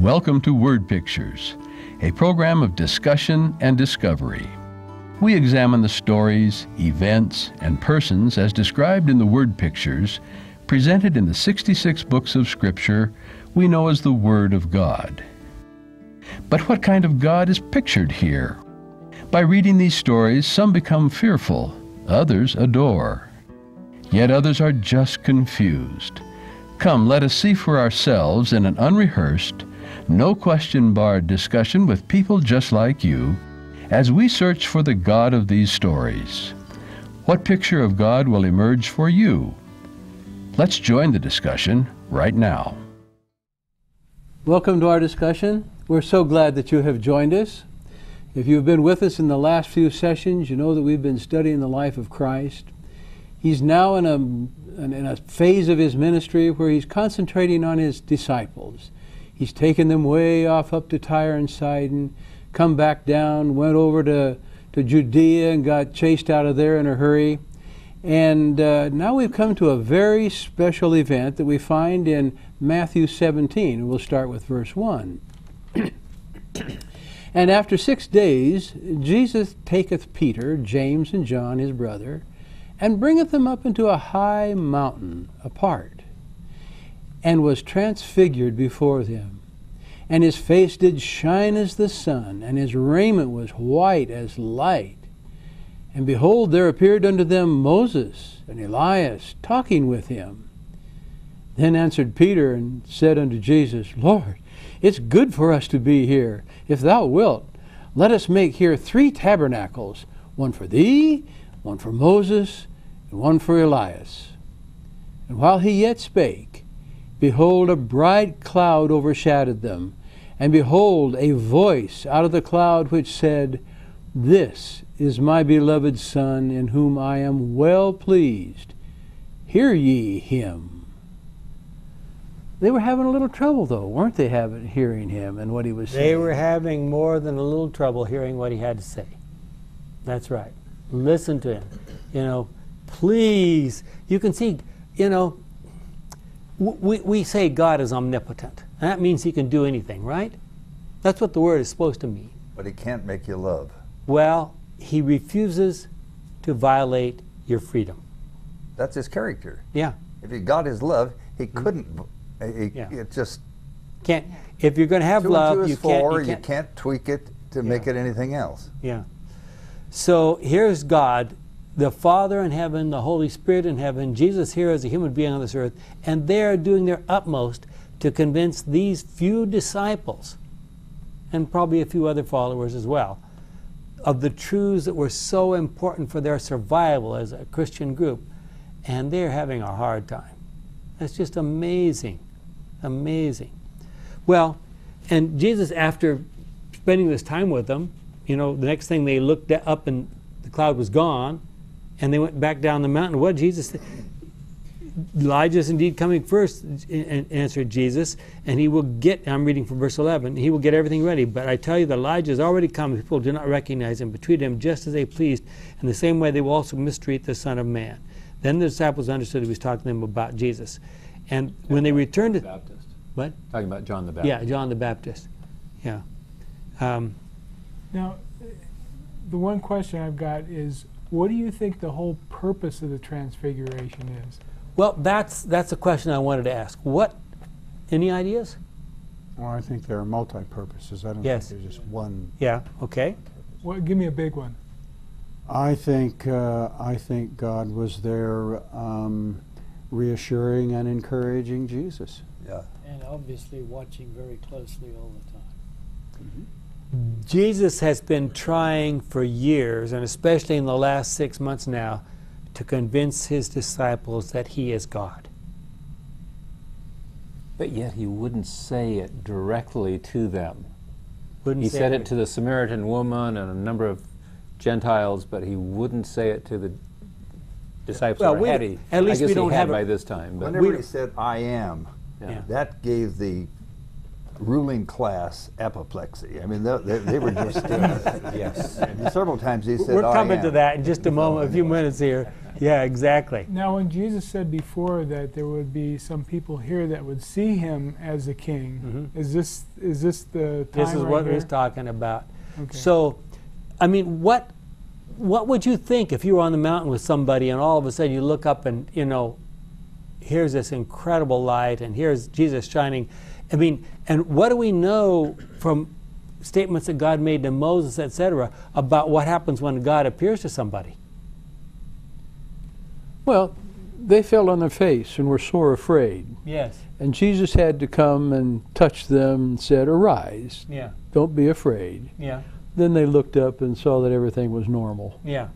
Welcome to Word Pictures, a program of discussion and discovery. We examine the stories, events, and persons as described in the Word Pictures presented in the 66 books of Scripture we know as the Word of God. But what kind of God is pictured here? By reading these stories, some become fearful, others adore. Yet others are just confused. Come, let us see for ourselves in an unrehearsed, no question barred discussion with people just like you as we search for the God of these stories. What picture of God will emerge for you? Let's join the discussion right now. Welcome to our discussion. We're so glad that you have joined us. If you've been with us in the last few sessions, you know that we've been studying the life of Christ. He's now in a, in a phase of his ministry where he's concentrating on his disciples. He's taken them way off up to Tyre and Sidon, come back down, went over to, to Judea and got chased out of there in a hurry. And uh, now we've come to a very special event that we find in Matthew 17. We'll start with verse 1. and after six days, Jesus taketh Peter, James, and John, his brother, and bringeth them up into a high mountain apart and was transfigured before them. And his face did shine as the sun, and his raiment was white as light. And behold, there appeared unto them Moses and Elias talking with him. Then answered Peter and said unto Jesus, Lord, it's good for us to be here. If thou wilt, let us make here three tabernacles one for thee, one for Moses, and one for Elias. And while he yet spake, Behold, a bright cloud overshadowed them. And behold, a voice out of the cloud which said, This is my beloved Son, in whom I am well pleased. Hear ye him. They were having a little trouble, though, weren't they, having, hearing him and what he was saying? They were having more than a little trouble hearing what he had to say. That's right. Listen to him. You know, please. You can see, you know, we, we say God is omnipotent. And that means he can do anything, right? That's what the word is supposed to mean. But he can't make you love. Well, he refuses to violate your freedom. That's his character. Yeah. If he got his love, he mm-hmm. couldn't. He, yeah. It just can't. If you're going to have love, you, four, can't, you, can't, you can't tweak it to yeah. make it anything else. Yeah. So here's God the Father in heaven, the Holy Spirit in heaven, Jesus here as a human being on this earth, and they're doing their utmost to convince these few disciples, and probably a few other followers as well, of the truths that were so important for their survival as a Christian group. And they're having a hard time. That's just amazing. Amazing. Well, and Jesus, after spending this time with them, you know, the next thing they looked up and the cloud was gone, and they went back down the mountain. What Jesus? Elijah is indeed coming first, answered Jesus, and he will get, I'm reading from verse 11, he will get everything ready. But I tell you that Elijah has already come, people do not recognize him, but treat him just as they pleased. In the same way, they will also mistreat the Son of Man. Then the disciples understood he was talking to them about Jesus. And when they returned to. The Baptist. What? Talking about John the Baptist. Yeah, John the Baptist. Yeah. Um, now, the one question I've got is what do you think the whole purpose of the transfiguration is? Well, that's that's a question I wanted to ask. What? Any ideas? Well, I think there are multi-purposes. I don't yes. think there's just one. Yeah. Okay. Well, give me a big one. I think uh, I think God was there, um, reassuring and encouraging Jesus. Yeah. And obviously watching very closely all the time. Mm-hmm. Jesus has been trying for years, and especially in the last six months now, to convince his disciples that he is God. But yet he wouldn't say it directly to them. Wouldn't he said it, it to the Samaritan woman and a number of Gentiles, but he wouldn't say it to the disciples. Well, we, had he? at least I guess we don't he had have by this time. But Whenever he said "I am," yeah. that gave the ruling class apoplexy. I mean, they, they, they were just. Uh, Yes. and several times he said, We're "I coming to that in just a moment, a few minutes here. Yeah, exactly. Now, when Jesus said before that there would be some people here that would see him as a king, Mhm. is this is this the time This is right what here? he's talking about. Okay. So, I mean, what what would you think if you were on the mountain with somebody and all of a sudden you look up and you know, here's this incredible light and here's Jesus shining. I mean, and what do we know from statements that God made to Moses, etc., about what happens when God appears to somebody? Well, they fell on their face and were sore afraid. Yes. And Jesus had to come and touch them and said, Arise, Yeah. don't be afraid. Yeah. Then they looked up and saw that everything was normal. Yeah.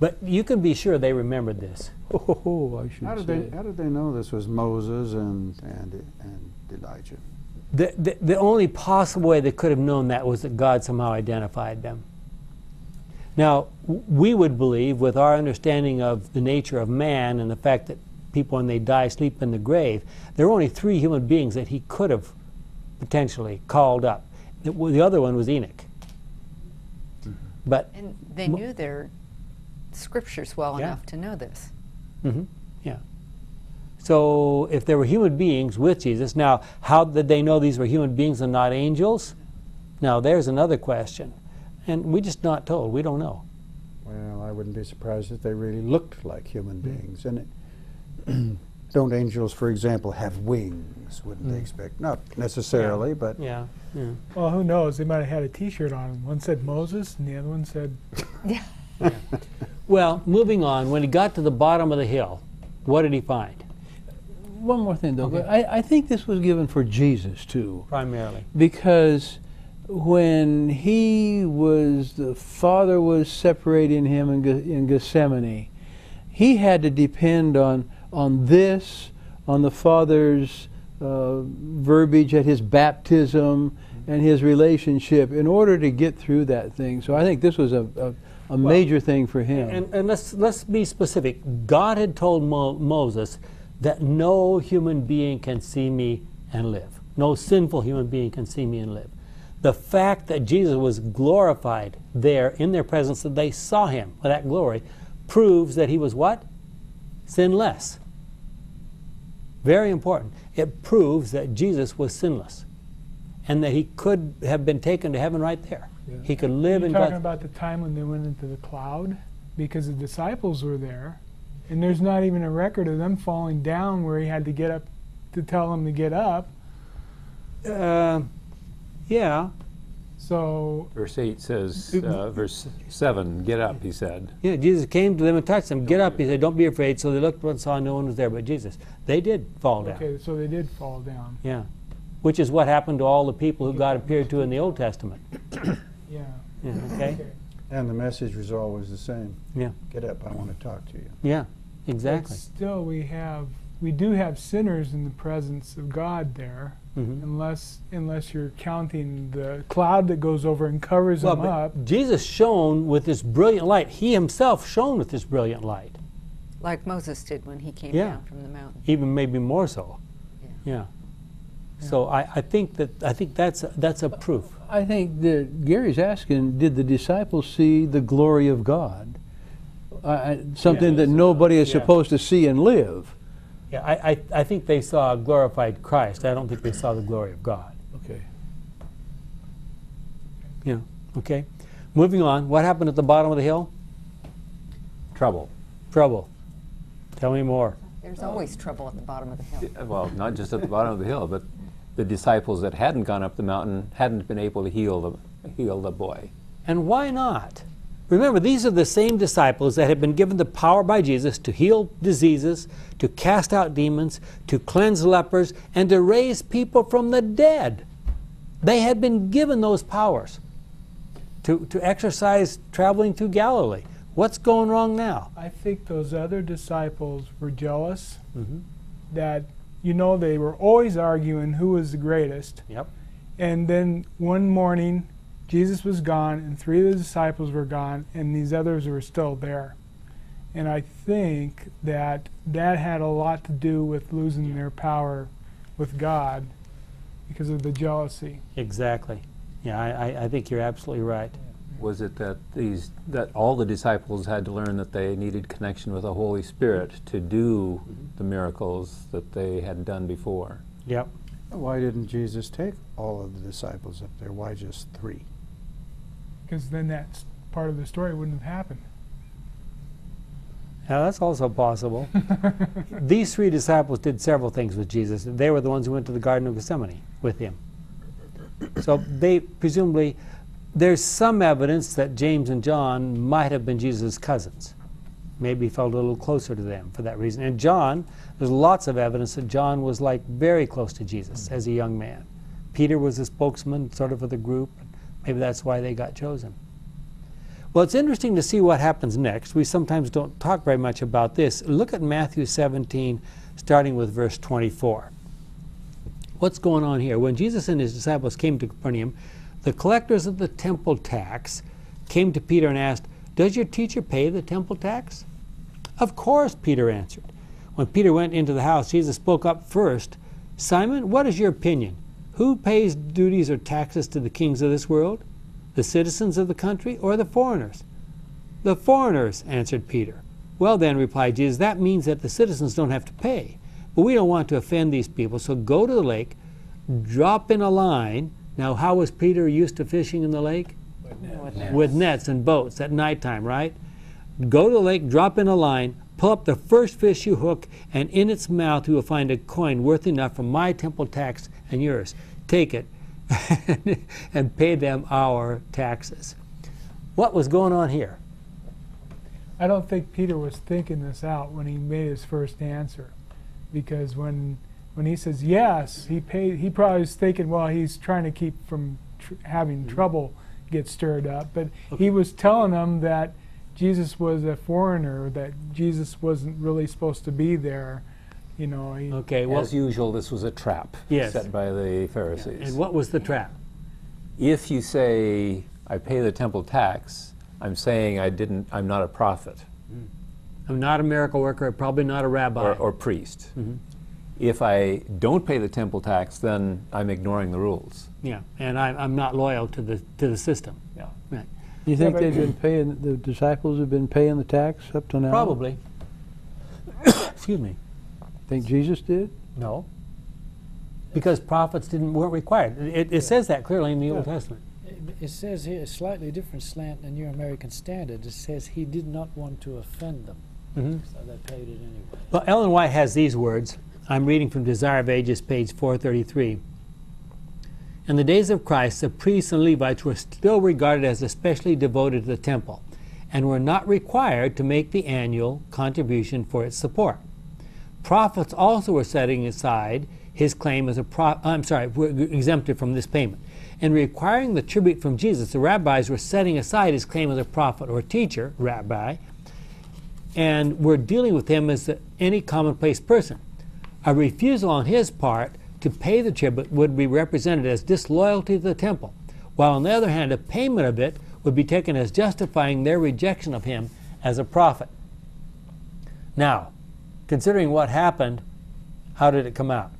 But you can be sure they remembered this. Oh, I should How did say. they How did they know this was Moses and and and Elijah? The, the, the only possible way they could have known that was that God somehow identified them. Now, we would believe, with our understanding of the nature of man and the fact that people, when they die, sleep in the grave, there are only three human beings that he could have potentially called up. The, the other one was Enoch. But, And they knew their scriptures well Yeah. enough to know this. mhm, yeah. So, if there were human beings with Jesus, now, how did they know these were human beings and not angels? Now, there's another question. And we're just not told. We don't know. Well, I wouldn't be surprised if they really looked like human beings. And it, don't angels, for example, have wings? Wouldn't they hmm. expect? Not necessarily, but Yeah. yeah. well, who knows? They might have had a T-shirt on. One said Moses, and the other one said yeah. Well, moving on, when he got to the bottom of the hill, what did he find One more thing, though. I, I think this was given for Jesus, too. primarily? because when he was the father was separating him in, in Gethsemane, he had to depend on on this, on the father's uh, verbiage at his baptism and his relationship in order to get through that thing. So I think this was a, a, a major thing for him. And, and let's, let's be specific. God had told Mo- Moses that no human being can see me and live. No sinful human being can see me and live. The fact that Jesus was glorified there in their presence, that they saw him with that glory, proves that he was what? Sinless. Very important. It proves that Jesus was sinless and that he could have been taken to heaven right there. He could live You're in talking God's about the time when they went into the cloud because the disciples were there, and there's not even a record of them falling down where he had to get up to tell them to get up. Uh, yeah, So Verse 8 says, uh, verse 7, get up, he said. yeah. Jesus came to them and touched them. Get up, he said. Don't be afraid. So they looked and saw no one was there but Jesus. They did fall down. okay, so they did fall down. Yeah, which is what happened to all the people who God appeared to in the Old Testament. Yeah. Yeah, okay. Okay. and the message was always the same. Yeah, Get up, I want to talk to you. yeah, But exactly. still, we have we do have sinners in the presence of God there, Mhm. unless unless you're counting the cloud that goes over and covers Well, them up. Jesus shone with this brilliant light. He himself shone with this brilliant light, Like Moses did when he came Yeah. down from the mountain. even maybe more so. Yeah. Yeah. So I, I think that I think that's a, that's a proof. I think that Gary's asking, did the disciples see the glory of God? I I- something that nobody is Yeah. supposed to see and live. Yeah, I, I, I think they saw a glorified Christ. I don't think they saw the glory of God. Okay. Yeah. Okay. Moving on. What happened at the bottom of the hill? Trouble. Trouble. Tell me more. There's always trouble at the bottom of the hill. Yeah, Well, not just at the bottom of the hill, but the disciples that hadn't gone up the mountain hadn't been able to heal the, heal the boy. And why not? Remember, these are the same disciples that had been given the power by Jesus to heal diseases, to cast out demons, to cleanse lepers, and to raise people from the dead. They had been given those powers to, to exercise traveling through Galilee. What's going wrong now? I think those other disciples were jealous Mm-hmm. that you know they were always arguing who was the greatest. Yep. And then one morning, Jesus was gone, and three of the disciples were gone, and these others were still there. And I think that that had a lot to do with losing their power with God because of the jealousy. Exactly. Yeah, I, I, I think you're absolutely right. Was it that these that all the disciples had to learn that they needed connection with the Holy Spirit to do the miracles that they had done before? Yep. Why didn't Jesus take all of the disciples up there? Why just three? Because then that part of the story wouldn't have happened. Now that's also possible. These three disciples did several things with Jesus. They were the ones who went to the Garden of Gethsemane with him. So they presumably, there's some evidence that James and John might have been Jesus' cousins. Maybe he felt a little closer to them for that reason. And John, there's lots of evidence that John was like very close to Jesus as a young man. Peter was the spokesman, sort of, of the group. Maybe that's why they got chosen. Well, it's interesting to see what happens next. We sometimes don't talk very much about this. Look at Matthew 17, starting with verse 24. What's going on here? When Jesus and his disciples came to Capernaum, the collectors of the temple tax came to Peter and asked, Does your teacher pay the temple tax? Of course, Peter answered. When Peter went into the house, Jesus spoke up first Simon, what is your opinion? Who pays duties or taxes to the kings of this world? The citizens of the country or the foreigners? The foreigners, answered Peter. Well, then, replied Jesus, that means that the citizens don't have to pay. But we don't want to offend these people, so go to the lake, drop in a line. Now, how was Peter used to fishing in the lake? With nets and boats at nighttime, right? Go to the lake, drop in a line, pull up the first fish you hook, and in its mouth you will find a coin worth enough for my temple tax and yours. Take it and pay them our taxes. What was going on here? I don't think Peter was thinking this out when he made his first answer, because when when he says yes, he paid. He probably was thinking, well, he's trying to keep from tr- having mm-hmm. trouble get stirred up. But he was telling them that Jesus was a foreigner, that Jesus wasn't really supposed to be there. You know, he, Okay, well, As usual, this was a trap Yes. set by the Pharisees. and what was the trap? if you say I pay the temple tax, I'm saying I didn't. I'm not a prophet I'm not a miracle worker, I'm probably not a rabbi. or, or priest. Mm-hmm. If I don't pay the temple tax, then I'm ignoring the rules. yeah, and I, I'm not loyal to the to the system. Yeah. Right. You think but- they've been paying, the disciples have been paying the tax up to now? Probably. Excuse me. Think Jesus did? No. Because prophets didn't weren't required. It, it says that clearly in the Old Testament. It- It says here a slightly different slant than your American Standard. It says he did not want to offend them, Mhm. so they paid it anyway. Well, Ellen White has these words. I'm reading from Desire of Ages, page 433. In the days of Christ, the priests and Levites were still regarded as especially devoted to the temple and were not required to make the annual contribution for its support. Prophets also were setting aside his claim as a pro- I'm sorry, exempted from this payment. And requiring the tribute from Jesus, the rabbis were setting aside his claim as a prophet or teacher, rabbi, and we're dealing with him as any commonplace person. A refusal on his part to pay the tribute would be represented as disloyalty to the temple, while on the other hand, a payment of it would be taken as justifying their rejection of him as a prophet. Now, considering what happened, how did it come out?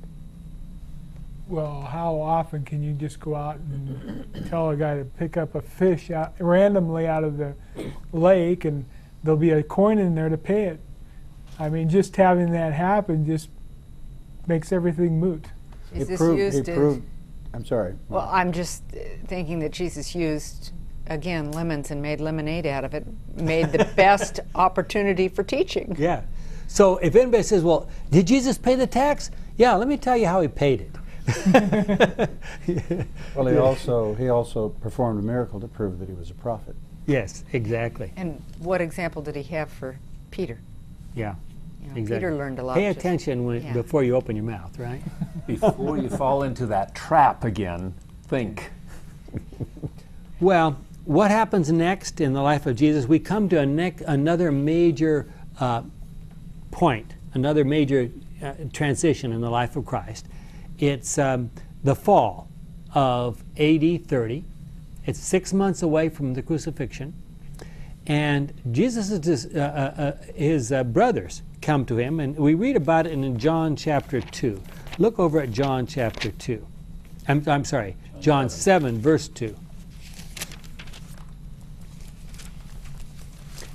well, how often can you just go out and tell a guy to pick up a fish out, randomly out of the lake, and there'll be a coin in there to pay it? I mean, just having that happen just makes everything moot. Is He this proved, used he as- proved, I'm sorry. Well, I'm just thinking that Jesus used, again, lemons and made lemonade out of it, made the best opportunity for teaching. Yeah. So if anybody says, well, did Jesus pay the tax? Yeah, let me tell you how he paid it. Well, he also, he also performed a miracle to prove that he was a prophet. yes, exactly. And what example did he have for Peter? Yeah. You know, Exactly. Peter learned a lot. Pay just- attention when, yeah. before you open your mouth, right? Before you fall into that trap again, think. Well, what happens next in the life of Jesus? We come to a nec- another major uh, point, another major uh, transition in the life of Christ. It's um, the fall of AD 30. It's six months away from the crucifixion. And Jesus' uh, uh, uh, his uh, brothers come to him, and we read about it in John chapter 2. Look over at John chapter 2. I'm, I'm sorry, John 7, verse 2.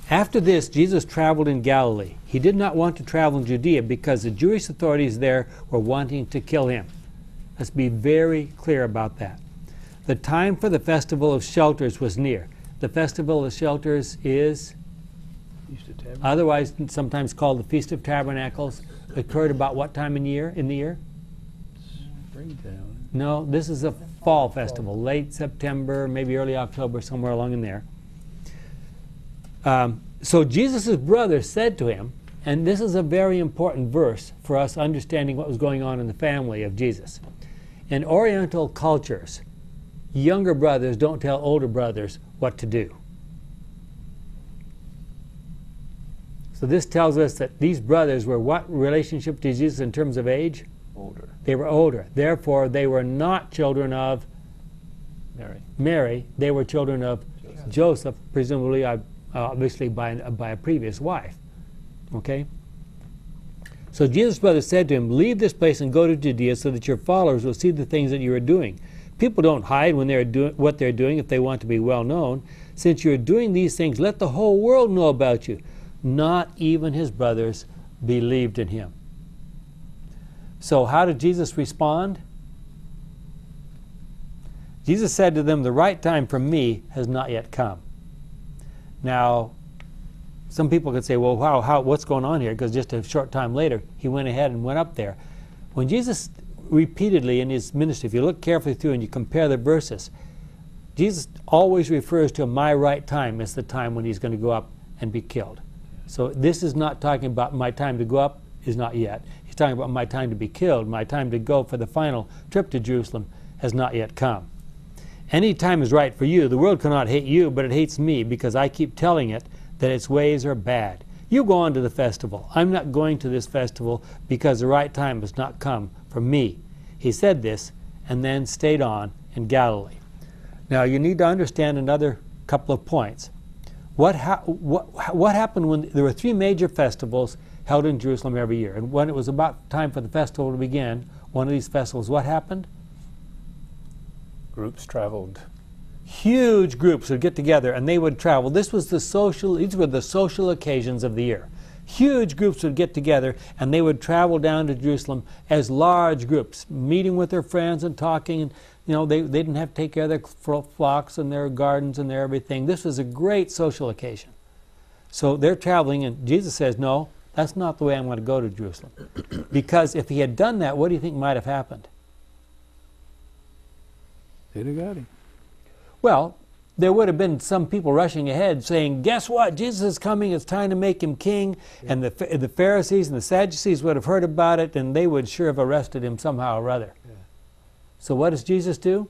After this, Jesus traveled in Galilee. He did not want to travel in Judea because the Jewish authorities there were wanting to kill him. Let's be very clear about that. The time for the Festival of Shelters was near. The Festival of Shelters is otherwise sometimes called the Feast of Tabernacles. Occurred about what time in year? In the year? Springtime. No, this is a fall festival, late September, maybe early October, somewhere along in there. Um, so Jesus' brother said to him, and this is a very important verse for us understanding what was going on in the family of Jesus. In Oriental cultures, younger brothers don't tell older brothers what to do. So this tells us that these brothers were what relationship to Jesus in terms of age? Older. They were older. Therefore, they were not children of Mary. Mary. They were children of Joseph, presumably, uh, obviously by, by a previous wife. Okay? So Jesus' brother said to him, Leave this place and go to Judea so that your followers will see the things that you are doing. People don't hide when they're doing what they're doing if they want to be well known. Since you're doing these things, let the whole world know about you. Not even his brothers believed in him. So, how did Jesus respond? Jesus said to them, The right time for me has not yet come. Now, some people could say, Well, wow, how, what's going on here? Because just a short time later, he went ahead and went up there. When Jesus repeatedly in his ministry, if you look carefully through and you compare the verses, Jesus always refers to my right time as the time when he's going to go up and be killed. So this is not talking about my time to go up, is not yet. He's talking about my time to be killed, my time to go for the final trip to Jerusalem has not yet come. Any time is right for you. The world cannot hate you, but it hates me because I keep telling it that its ways are bad. You go on to the festival. I'm not going to this festival because the right time has not come for me. He said this and then stayed on in Galilee. Now, you need to understand another couple of points. What, ha- what, what happened when there were three major festivals held in Jerusalem every year? And when it was about time for the festival to begin, one of these festivals, what happened? Groups traveled. Huge groups would get together and they would travel. This was the social, these were the social occasions of the year. Huge groups would get together and they would travel down to Jerusalem as large groups, meeting with their friends and talking. And, you know, they, they didn't have to take care of their flocks and their gardens and their everything. This was a great social occasion. So they're traveling, and Jesus says, No, that's not the way I'm going to go to Jerusalem. because if he had done that, what do you think might have happened? They'd have got him. Well, there would have been some people rushing ahead saying, Guess what? Jesus is coming. It's time to make him king. Yeah. And the, the Pharisees and the Sadducees would have heard about it and they would sure have arrested him somehow or other. Yeah. So, what does Jesus do?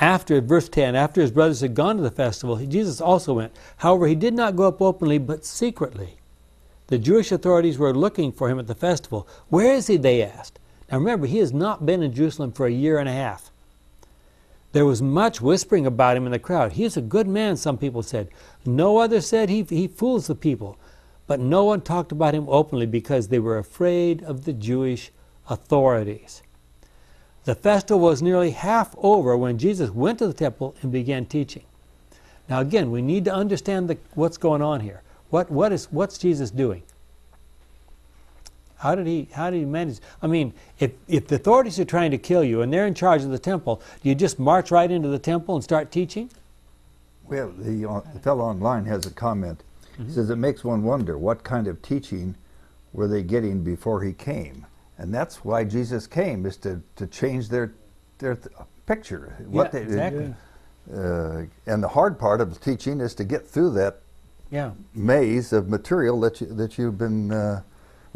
After, verse 10, after his brothers had gone to the festival, Jesus also went. However, he did not go up openly, but secretly. The Jewish authorities were looking for him at the festival. Where is he? They asked. Now remember, he has not been in Jerusalem for a year and a half. There was much whispering about him in the crowd. He is a good man, some people said. No other said he, he fools the people. But no one talked about him openly because they were afraid of the Jewish authorities. The festival was nearly half over when Jesus went to the temple and began teaching. Now, again, we need to understand the, what's going on here. What, what is, what's Jesus doing? How did he how did he manage? I mean, if if the authorities are trying to kill you and they're in charge of the temple, do you just march right into the temple and start teaching? Well, the, uh, the fellow online has a comment. Mm-hmm. He says it makes one wonder what kind of teaching were they getting before he came, and that's why Jesus came is to, to change their their th- picture. What yeah, they, exactly. Uh, and the hard part of teaching is to get through that yeah. maze of material that you, that you've been. Uh,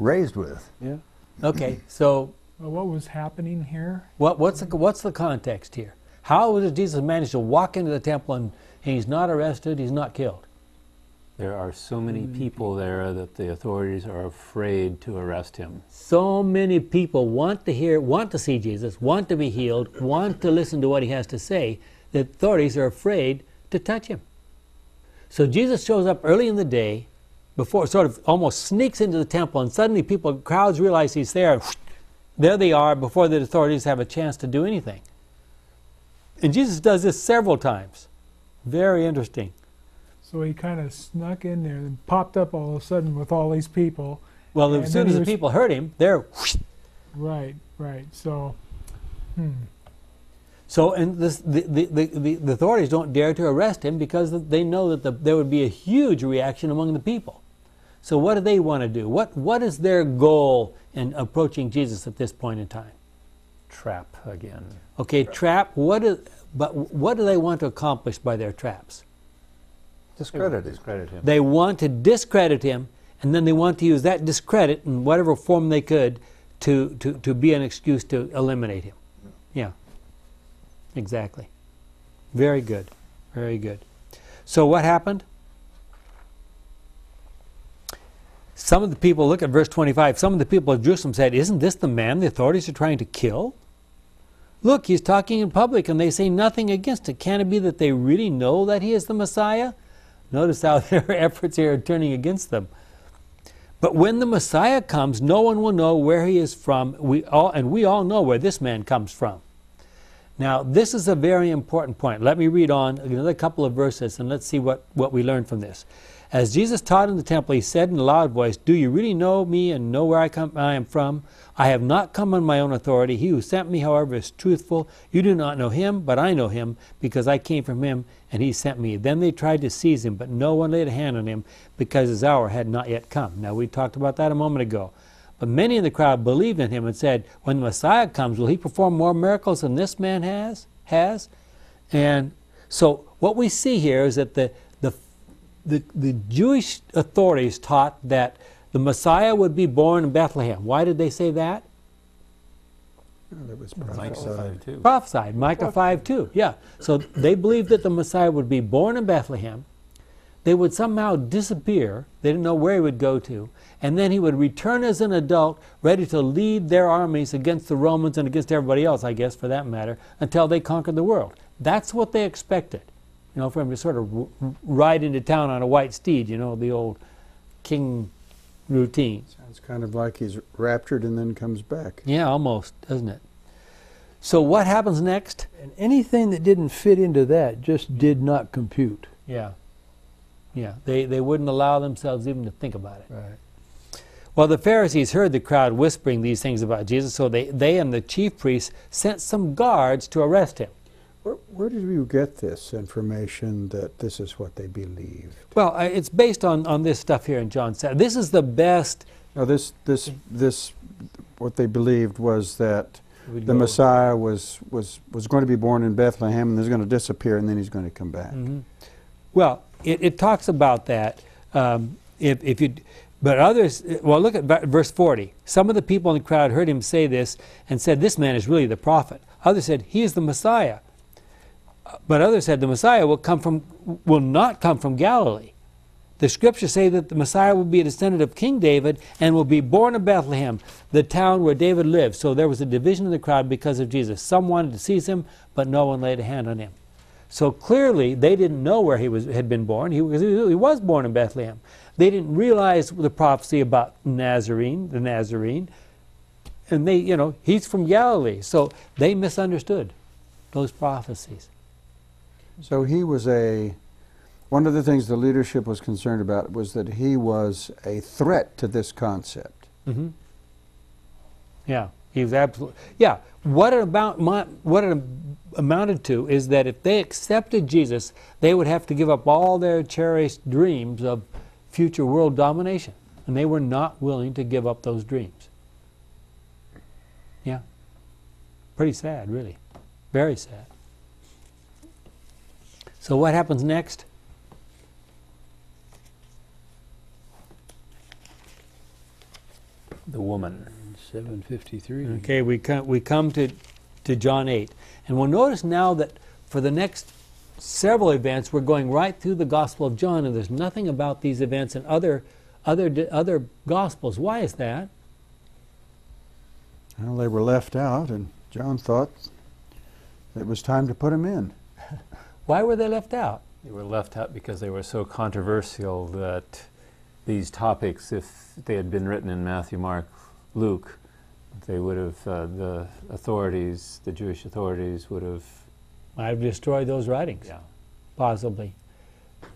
raised with. Yeah. Okay, so well, what was happening here? What, what's the what's the context here? How did Jesus manage to walk into the temple and he's not arrested, he's not killed? There are so many mm. people there that the authorities are afraid to arrest him. So many people want to hear, want to see Jesus, want to be healed, want to listen to what he has to say. The authorities are afraid to touch him. So Jesus shows up early in the day before sort of almost sneaks into the temple, and suddenly people, crowds realize he's there. There they are before the authorities have a chance to do anything. And Jesus does this several times. Very interesting. So he kind of snuck in there and popped up all of a sudden with all these people. Well, as soon as the people heard him, they're whoosh. Right, right. So, hmm. So and this, the, the, the, the, the authorities don't dare to arrest him because they know that the, there would be a huge reaction among the people. So what do they want to do? What, what is their goal in approaching Jesus at this point in time? Trap again. Okay, trap. What is, but what do they want to accomplish by their traps? Discredited. Discredit him. They want to discredit him, and then they want to use that discredit in whatever form they could to, to, to be an excuse to eliminate him. Exactly. Very good. Very good. So what happened? Some of the people, look at verse 25, some of the people of Jerusalem said, Isn't this the man the authorities are trying to kill? Look, he's talking in public and they say nothing against it. Can it be that they really know that he is the Messiah? Notice how their efforts here are turning against them. But when the Messiah comes, no one will know where he is from. We all, and we all know where this man comes from. Now, this is a very important point. Let me read on another couple of verses and let's see what, what we learn from this. As Jesus taught in the temple, he said in a loud voice, Do you really know me and know where I, come, I am from? I have not come on my own authority. He who sent me, however, is truthful. You do not know him, but I know him, because I came from him, and he sent me. Then they tried to seize him, but no one laid a hand on him, because his hour had not yet come. Now, we talked about that a moment ago. But many in the crowd believed in him and said, When the Messiah comes, will he perform more miracles than this man has? has? And so what we see here is that the, the, the, the Jewish authorities taught that the Messiah would be born in Bethlehem. Why did they say that? That was Micah prophesied. 5 2. Prophesied, Micah 5 2. Yeah. So they believed that the Messiah would be born in Bethlehem. They would somehow disappear. They didn't know where he would go to. And then he would return as an adult, ready to lead their armies against the Romans and against everybody else, I guess, for that matter, until they conquered the world. That's what they expected. You know, for him to sort of r- r- ride into town on a white steed, you know, the old king routine. Sounds kind of like he's raptured and then comes back. Yeah, almost, doesn't it? So what happens next? And anything that didn't fit into that just did not compute. Yeah. Yeah. They, they wouldn't allow themselves even to think about it. Right. Well, the Pharisees heard the crowd whispering these things about Jesus, so they, they and the chief priests sent some guards to arrest him. Where, where did you get this information that this is what they believed? Well, uh, it's based on, on this stuff here in John 7. This is the best. Now, this, this, this, what they believed was that the Messiah was, was, was going to be born in Bethlehem and he's going to disappear and then he's going to come back. Mhm. Well, it, it talks about that. Um, if, if you, but others, well, look at verse 40. Some of the people in the crowd heard him say this and said, This man is really the prophet. Others said, He is the Messiah. But others said, The Messiah will, come from, will not come from Galilee. The scriptures say that the Messiah will be a descendant of King David and will be born in Bethlehem, the town where David lived. So there was a division in the crowd because of Jesus. Some wanted to seize him, but no one laid a hand on him. So clearly, they didn't know where he was, had been born. He was, he was born in Bethlehem. They didn't realize the prophecy about Nazarene, the Nazarene, and they, you know, he's from Galilee. So they misunderstood those prophecies. So he was a, one of the things the leadership was concerned about was that he was a threat to this concept. hmm Yeah, he was absolutely. Yeah, what it about what it amounted to is that if they accepted Jesus, they would have to give up all their cherished dreams of future world domination, and they were not willing to give up those dreams. Yeah, pretty sad, really, very sad. So what happens next? The woman. 753. Okay, we come, we come to, to John 8. And we'll notice now that for the next several events, we're going right through the Gospel of John, and there's nothing about these events in other, other, other Gospels. Why is that? Well, they were left out, and John thought it was time to put them in. Why were they left out? They were left out because they were so controversial that these topics, if they had been written in Matthew, Mark, Luke, They would have, uh, the authorities, the Jewish authorities would have, Might have destroyed those writings, yeah, possibly.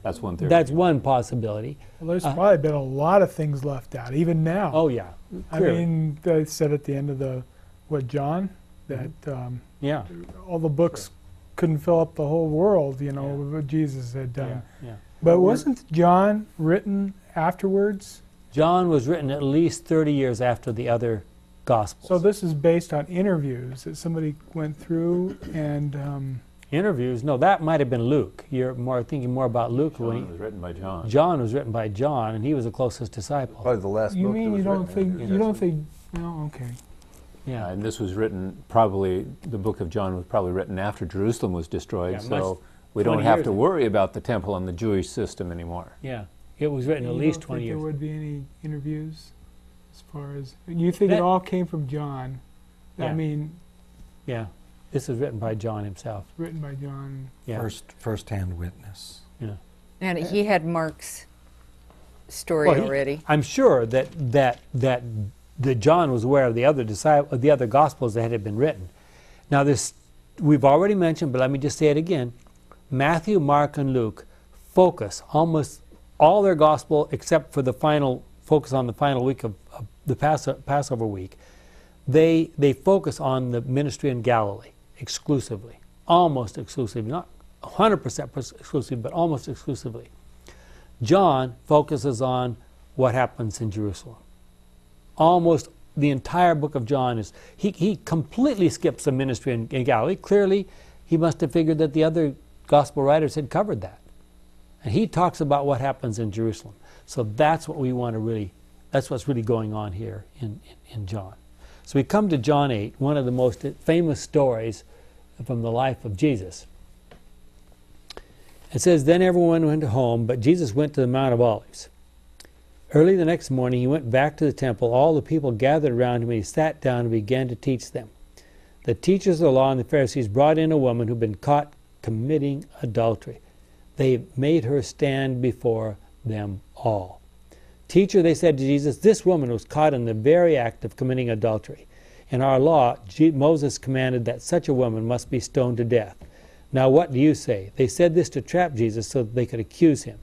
that's one theory. That's one possibility. Well, there's Uh, probably been a lot of things left out, even now. Oh, yeah. I clearly. mean, they said at the end of the, what, John, that Mm-hmm. um, Yeah. all the books couldn't fill up the whole world, you know, with what Jesus had done. Yeah. yeah. But wasn't John written afterwards? John was written at least 30 years after the other Gospels. So this is based on interviews that somebody went through and um, Interviews, no, that might have been Luke. You're more thinking more about Luke. when John he- was written by John. John was written by John, and he was the closest disciple. Probably the last you book that mean was you don't think you don't think no okay Yeah. And this was written, probably, the book of John was probably written after Jerusalem was destroyed, Yeah, so we don't have years to ago. worry about the temple and the Jewish system anymore. Yeah. It was written You at least don't 20 think years. there would be any interviews as far as you think That- it all came from John I mean Yeah. This is written by John himself. written by John Yeah. First, first-hand witness. yeah. And he had Mark's story Well, he- already. I'm sure that that that that John was aware of the other disciple, the other gospels that had been written. Now this we've already mentioned, but let me just say it again. Matthew, Mark, and Luke focus almost all their gospel except for the final focus on the final week of, of the Pass, Passover week. They they focus on the ministry in Galilee exclusively, almost exclusively, not 100% pers- exclusive, but almost exclusively. John focuses on what happens in Jerusalem. Almost the entire book of John is, he, he completely skips the ministry in, in Galilee. Clearly, he must have figured that the other gospel writers had covered that. And he talks about what happens in Jerusalem. So that's what we want to really, that's what's really going on here in, in, in John. So we come to John 8, one of the most famous stories from the life of Jesus. It says, Then everyone went home, but Jesus went to the Mount of Olives. Early the next morning, he went back to the temple. All the people gathered around him, and he sat down and began to teach them. The teachers of the law and the Pharisees brought in a woman who'd been caught committing adultery. They made her stand before them all. Teacher, they said to Jesus, this woman was caught in the very act of committing adultery. In our law, Moses commanded that such a woman must be stoned to death. Now, what do you say? They said this to trap Jesus so that they could accuse him.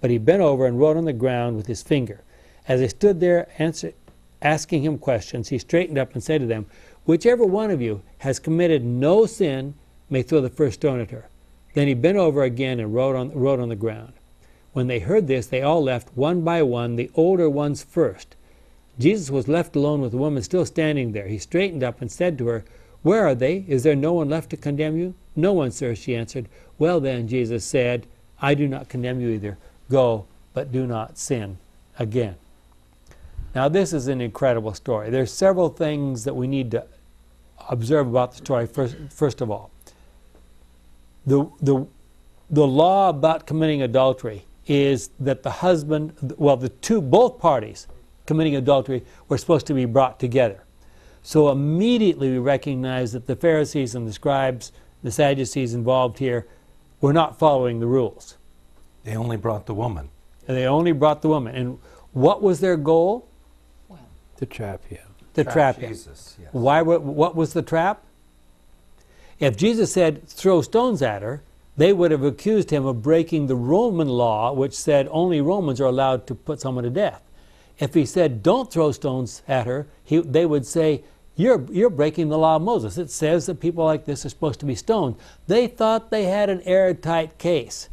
But he bent over and wrote on the ground with his finger. As they stood there answer, asking him questions, he straightened up and said to them, Whichever one of you has committed no sin may throw the first stone at her. Then he bent over again and wrote on, wrote on the ground. When they heard this, they all left one by one, the older ones first. Jesus was left alone with the woman still standing there. He straightened up and said to her, Where are they? Is there no one left to condemn you? No one, sir, she answered. Well, then, Jesus said, I do not condemn you either. Go, but do not sin again. Now, this is an incredible story. There's several things that we need to observe about the story. First, first of all, the, the, the law about committing adultery is that the husband, well, the two, both parties committing adultery were supposed to be brought together. So immediately we recognize that the Pharisees and the scribes, the Sadducees involved here, were not following the rules. They only brought the woman. And they only brought the woman. And what was their goal? Well, to trap him. To trap, him. Jesus, yes. Why? wa- What was the trap? If Jesus said, throw stones at her, they would have accused him of breaking the Roman law, which said only Romans are allowed to put someone to death. If he said, don't throw stones at her, he, they would say, you're, you're breaking the law of Moses. It says that people like this are supposed to be stoned. They thought they had an airtight case.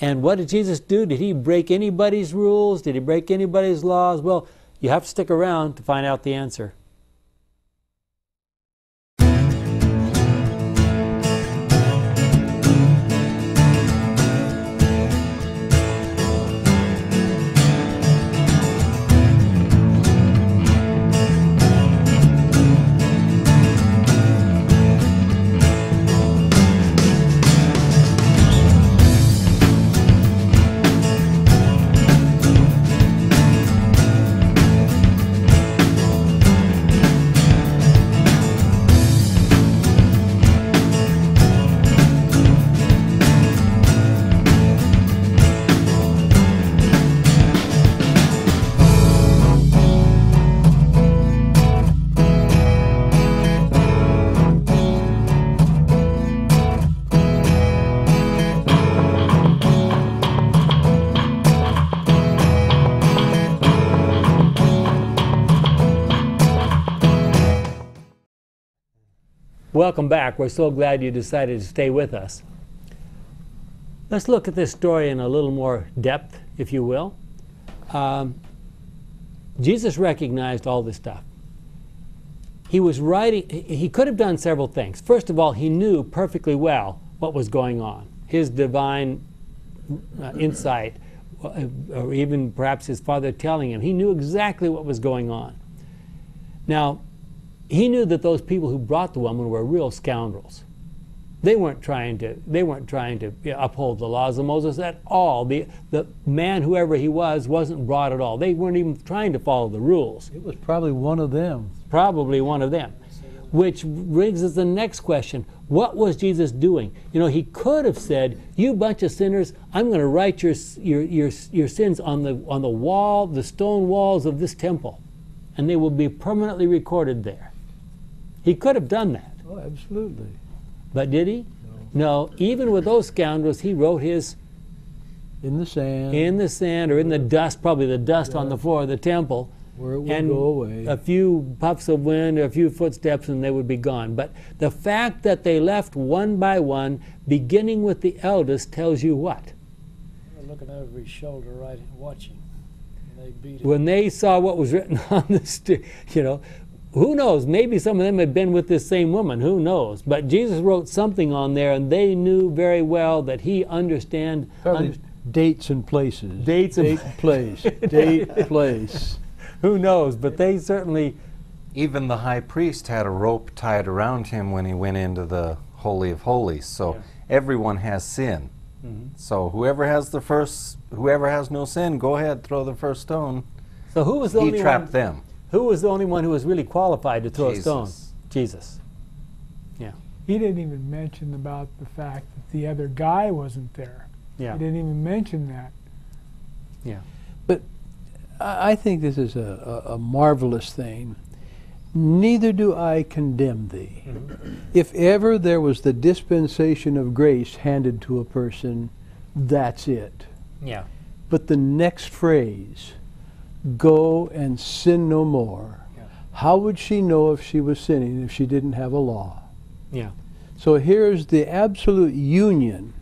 And what did Jesus do? Did he break anybody's rules? Did he break anybody's laws? Well, you have to stick around to find out the answer. Welcome back. We're so glad you decided to stay with us. Let's look at this story in a little more depth, if you will. Um, Jesus recognized all this stuff. He was writing, he- could have done several things. First of all, he knew perfectly well what was going on. His divine uh, insight, or even perhaps his father telling him, he knew exactly what was going on. Now, he knew that those people who brought the woman were real scoundrels. They weren't trying to they weren't trying to uphold the laws of Moses at all. The the man, whoever he was, wasn't brought at all. They weren't even trying to follow the rules. It was probably one of them. Probably one of them. Which brings us the next question. What was Jesus doing? You know, he could have said, "You bunch of sinners, I'm going to write your, your, your, your sins on the, on the wall, the stone walls of this temple, and they will be permanently recorded there." He could have done that. Oh, absolutely. But did he? No. Even with those scoundrels, he wrote his In the sand, in the sand or in the dust, probably the dust on the floor of the temple, where it would and go away. a few puffs of wind, or a few footsteps, and they would be gone. But the fact that they left one by one, beginning with the eldest, tells you what? They were looking over his shoulder, right, watching. They beat. When they saw what was written on the, st- you know, who knows? Maybe some of them had been with this same woman. Who knows? But Jesus wrote something on there, and they knew very well that he understand. Un- dates and places. Dates and- Date, place. Date, place. who knows? But they certainly. Even the high priest had a rope tied around him when he went into the Holy of Holies. So everyone has sin. Mm-hmm. So whoever has the first, whoever has no sin, go ahead, throw the first stone. So who was the he only trapped one? them. Who was the only one who was really qualified to throw a stone? Jesus. Jesus. Yeah. He didn't even mention about the fact that the other guy wasn't there. Yeah. He didn't even mention that. Yeah. But I think this is a, a, a marvelous thing. Neither do I condemn thee. Mm-hmm. If ever there was the dispensation of grace handed to a person, that's it. Yeah. But the next phrase, go and sin no more. Yeah. How would she know if she was sinning if she didn't have a law? Yeah. So here's the absolute union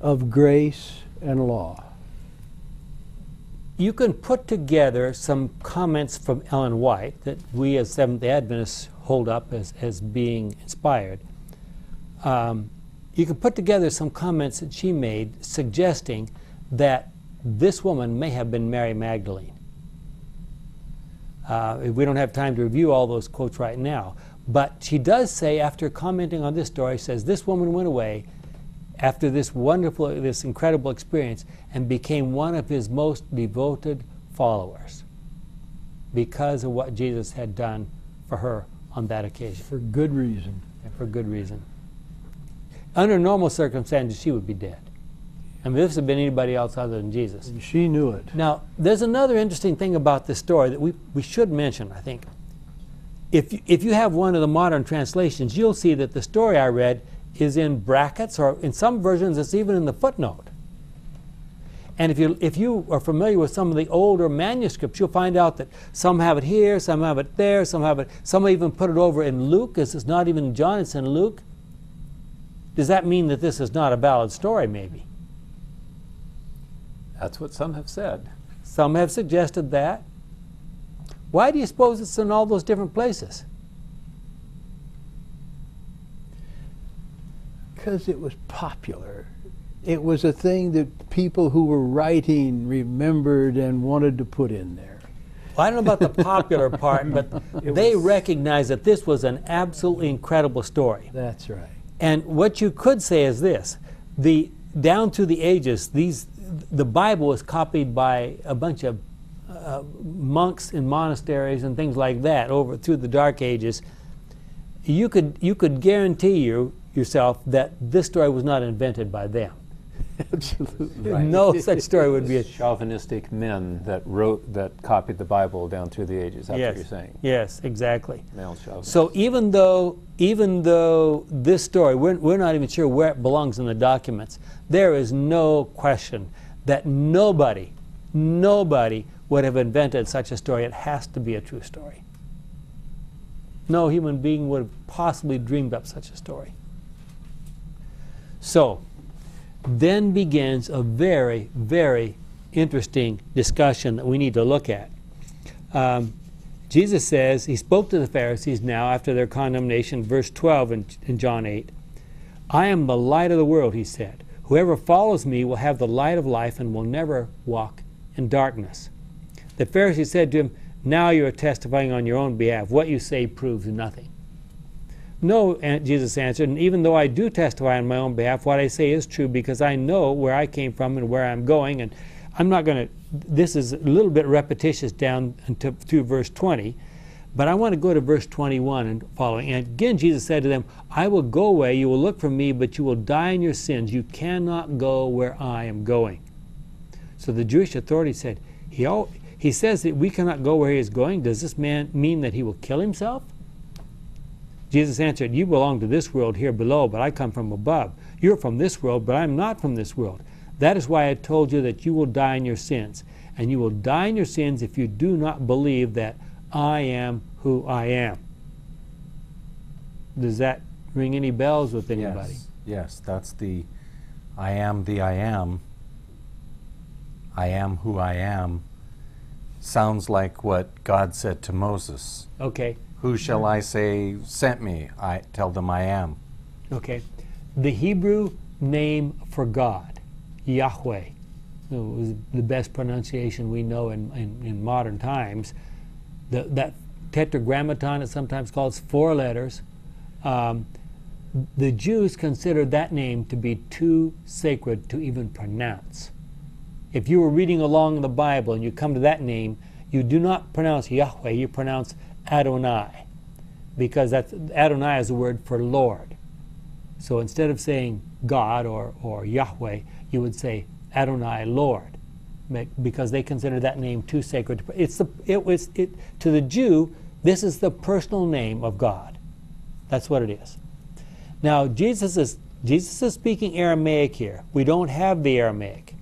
of grace and law. You can put together some comments from Ellen White that we as Seventh day Adventists hold up as, as being inspired. Um, you can put together some comments that she made suggesting that this woman may have been Mary Magdalene. Uh, we don't have time to review all those quotes right now, but she does say, after commenting on this story, says this woman went away after this wonderful, this incredible experience, and became one of his most devoted followers because of what Jesus had done for her on that occasion, For good reason. and for good reason. Under normal circumstances, she would be dead. I mean, if this had been anybody else other than Jesus. And she knew it. Now, there's another interesting thing about this story that we, we should mention, I think. If you, if you have one of the modern translations, you'll see that the story I read is in brackets, or in some versions, it's even in the footnote. And if you, if you are familiar with some of the older manuscripts, you'll find out that some have it here, some have it there, some have it, some even put it over in Luke. This is not even John, it's in Luke. Does that mean that this is not a valid story, maybe? That's what some have said. Some have suggested that. Why do you suppose it's in all those different places? Because it was popular. It was a thing that people who were writing remembered and wanted to put in there. Well, I don't know about the popular part, but they recognized that this was an absolutely incredible story. That's right. And what you could say is this: the down through the ages, these the Bible was copied by a bunch of uh, monks in monasteries and things like that over through the Dark Ages. You could you could guarantee you yourself that this story was not invented by them. Absolutely. No such story would be. A, Chauvinistic men that wrote, that copied the Bible down through the ages. That's yes, what you're saying. yes, exactly. Male chauvinist. So even though even though this story we're, we're not even sure where it belongs in the documents, there is no question that nobody, nobody would have invented such a story. It has to be a true story. No human being would have possibly dreamed up such a story. So, then begins a very, very interesting discussion that we need to look at. Um, Jesus says, He spoke to the Pharisees now after their condemnation, verse 12 in, in John 8. I am the light of the world, He said. Whoever follows me will have the light of life and will never walk in darkness. The Pharisees said to him, Now you are testifying on your own behalf. What you say proves nothing. No, Jesus answered, and even though I do testify on my own behalf, what I say is true because I know where I came from and where I'm going. And I'm not going to, this is a little bit repetitious down to, verse 20, but I want to go to verse 21 and following. And again, Jesus said to them, I will go away, you will look for me, but you will die in your sins. You cannot go where I am going. So the Jewish authorities said, he, all, he says that we cannot go where he is going. Does this man mean that he will kill himself? Jesus answered, You belong to this world here below, but I come from above. You're from this world, but I'm not from this world. That is why I told you that you will die in your sins. And you will die in your sins if you do not believe that I am who I am. Does that ring any bells with anybody? Yes, yes that's the I am the I am. I am who I am. Sounds like what God said to Moses. Okay. Who shall I say sent me? I tell them I am. Okay. The Hebrew name for God, Yahweh, was the best pronunciation we know in, in, in modern times. The, that tetragrammaton, is sometimes called four letters. Um, the Jews considered that name to be too sacred to even pronounce. If you were reading along the Bible and you come to that name, you do not pronounce Yahweh, you pronounce Adonai, because that's, Adonai is a word for Lord. So instead of saying God or, or Yahweh, you would say Adonai, Lord, because they consider that name too sacred. It's the, it was, it, to the Jew, this is the personal name of God. That's what it is. Now, Jesus is, Jesus is speaking Aramaic here. We don't have the Aramaic.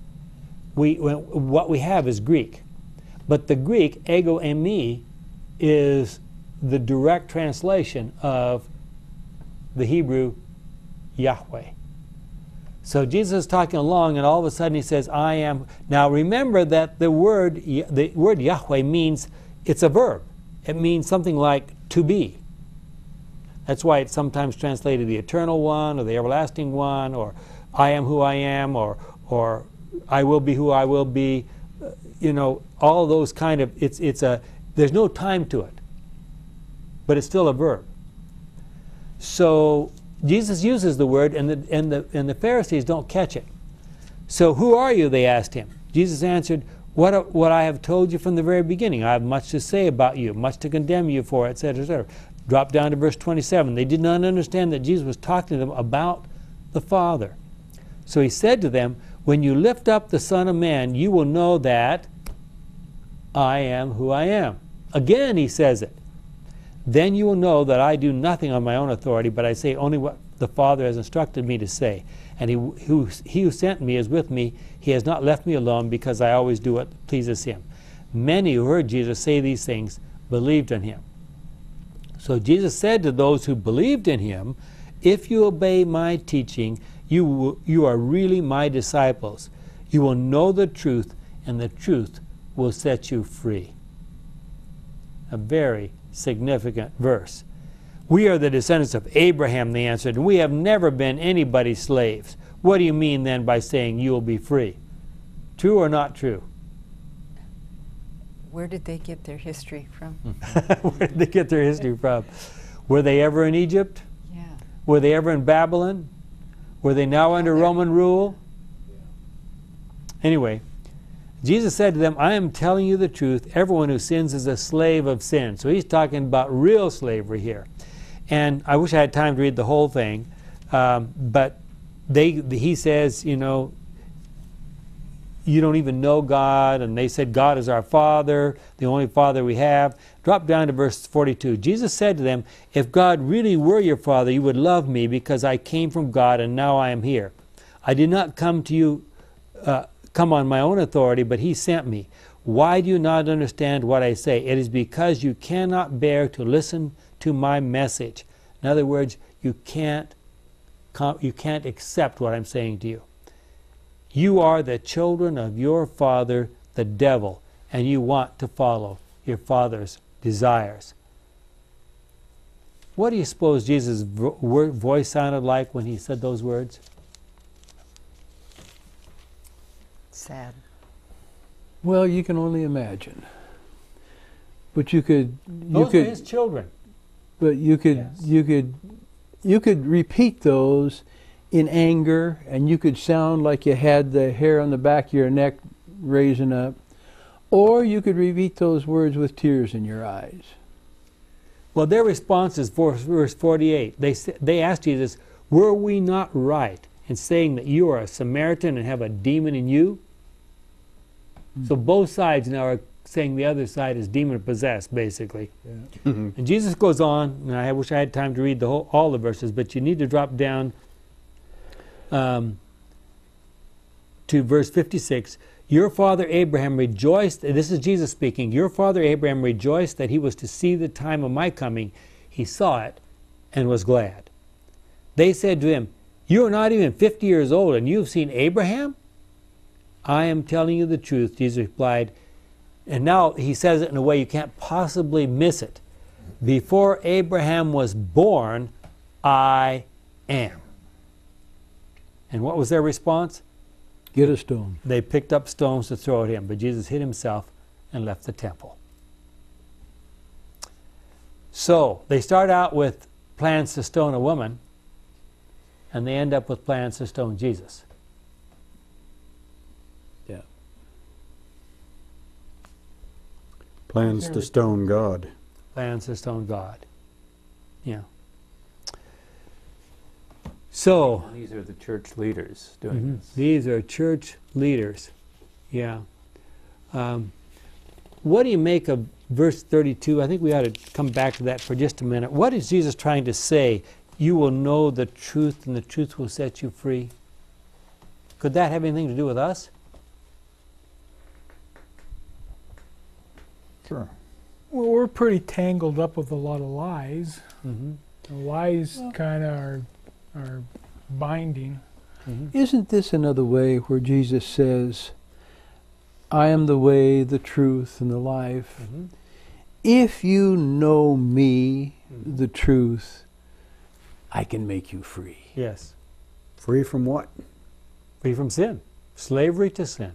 We, what we have is Greek. But the Greek, ego eimi, is the direct translation of the Hebrew Yahweh. So Jesus is talking along, and all of a sudden he says, I am. Now remember that the word, the word Yahweh means it's a verb. It means something like to be. That's why it's sometimes translated the eternal one or the everlasting one or I am who I am or, or I will be who I will be. Uh, you know, all those kind of, it's, it's a, there's no time to it, but it's still a verb. So Jesus uses the word, and the, and, the, and the Pharisees don't catch it. So, who are you? They asked him. Jesus answered, what, what I have told you from the very beginning. I have much to say about you, much to condemn you for, etc., etc. Drop down to verse 27. They did not understand that Jesus was talking to them about the Father. So he said to them, When you lift up the Son of Man, you will know that I am who I am. Again, he says it. Then you will know that I do nothing on my own authority, but I say only what the Father has instructed me to say. And he who, he who sent me is with me. He has not left me alone because I always do what pleases him. Many who heard Jesus say these things believed in him. So Jesus said to those who believed in him, If you obey my teaching, you, you are really my disciples. You will know the truth, and the truth will set you free. A very significant verse. We are the descendants of Abraham, they answered, and we have never been anybody's slaves. What do you mean then by saying you will be free? True or not true? Where did they get their history from? Where did they get their history from? Were they ever in Egypt? Yeah. Were they ever in Babylon? Were they now under Roman rule? Anyway, Jesus said to them, I am telling you the truth. Everyone who sins is a slave of sin. So he's talking about real slavery here. And I wish I had time to read the whole thing. Um, but they, he says, you know, you don't even know God. And they said, God is our Father, the only Father we have. Drop down to verse 42. Jesus said to them, If God really were your Father, you would love me because I came from God and now I am here. I did not come to you. Uh, come on my own authority, but he sent me. Why do you not understand what I say? It is because you cannot bear to listen to my message. In other words, you can't you can't accept what I'm saying to you. You are the children of your father, the devil, and you want to follow your father's desires. What do you suppose Jesus' voice sounded like when he said those words? Sad. Well, you can only imagine. But you could you Those could are his children. but you could Yes. you could you could repeat those in anger and you could sound like you had the hair on the back of your neck raising up or you could repeat those words with tears in your eyes Well, their response is for verse 48. They, they asked Jesus, Were we not right in saying that you are a Samaritan and have a demon in you? So both sides now are saying the other side is demon possessed, basically. And Jesus goes on, and I wish I had time to read the whole, all the verses, but you need to drop down um, to verse 56. Your father Abraham rejoiced, this is Jesus speaking, your father Abraham rejoiced that he was to see the time of my coming. He saw it and was glad. They said to him, You are not even 50 years old, and you have seen Abraham? I am telling you the truth, Jesus replied. And now he says it in a way you can't possibly miss it. Before Abraham was born, I am. And what was their response? get a stone They picked up stones to throw at him, but Jesus hid himself and left the temple. So they start out with plans to stone a woman, and they end up with plans to stone Jesus. Plans to stone God. Plans to stone God. Yeah. So These are the church leaders doing Mhm. this. These are church leaders. Yeah. Um, what do you make of verse 32? I think we ought to come back to that for just a minute. What is Jesus trying to say? You will know the truth, and the truth will set you free. Could that have anything to do with us? Sure. Well, we're pretty tangled up with a lot of lies. Mm-hmm. The lies kind of are, are binding. isn't this another way where Jesus says I am the way the truth and the life Mm-hmm. if you know me Mhm. the truth I can make you free Yes. Free from what? Free from sin, slavery to sin.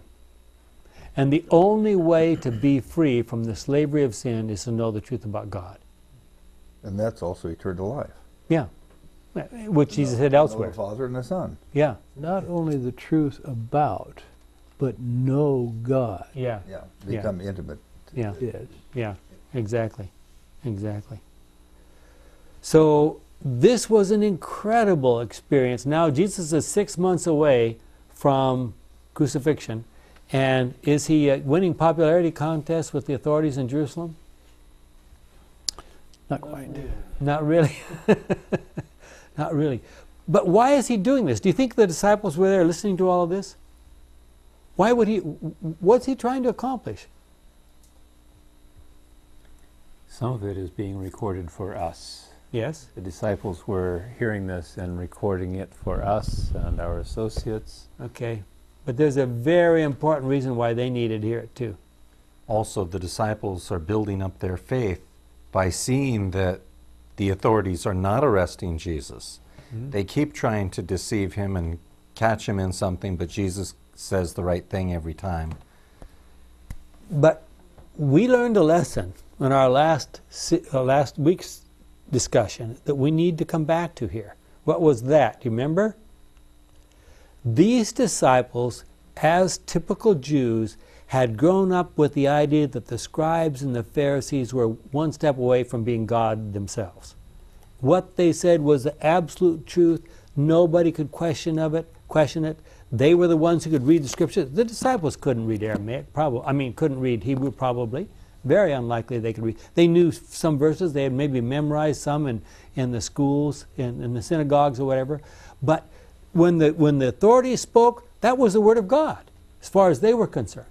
And the only way to be free from the slavery of sin is to know the truth about God. And that's also eternal life. Yeah. Which Jesus said Know elsewhere. the Father and the Son. Yeah. not only the truth about but know God Yeah. Yeah. Yeah. Become intimate. Yeah. yes Yeah. Exactly. Exactly. So this was an incredible experience. Now Jesus is six months away from crucifixion, and is he uh, winning popularity contests with the authorities in Jerusalem? not quite Not really. Not really. But why is he doing this? Do you think the disciples were there listening to all of this? Why would he? What's he trying to accomplish? Some of it is being recorded for us. Yes. The disciples were hearing this and recording it for us and our associates. Okay. But there's a very important reason why they needed to hear it too. Also, the disciples are building up their faith by seeing that the authorities are not arresting Jesus. They keep trying to deceive him and catch him in something, but Jesus says the right thing every time. But we learned a lesson in our last uh, last week's discussion that we need to come back to here. What was that? Do you remember? These disciples, as typical Jews, had grown up with the idea that the scribes and the Pharisees were one step away from being God themselves. What they said was the absolute truth. Nobody could question of it, question it. They were the ones who could read the scriptures. The disciples couldn't read Aramaic, probably. I mean, couldn't read Hebrew, probably. Very unlikely they could read. They knew some verses. They had maybe memorized some in, in the schools, in, in the synagogues or whatever. But when the when the authorities spoke, that was the word of God, as far as they were concerned.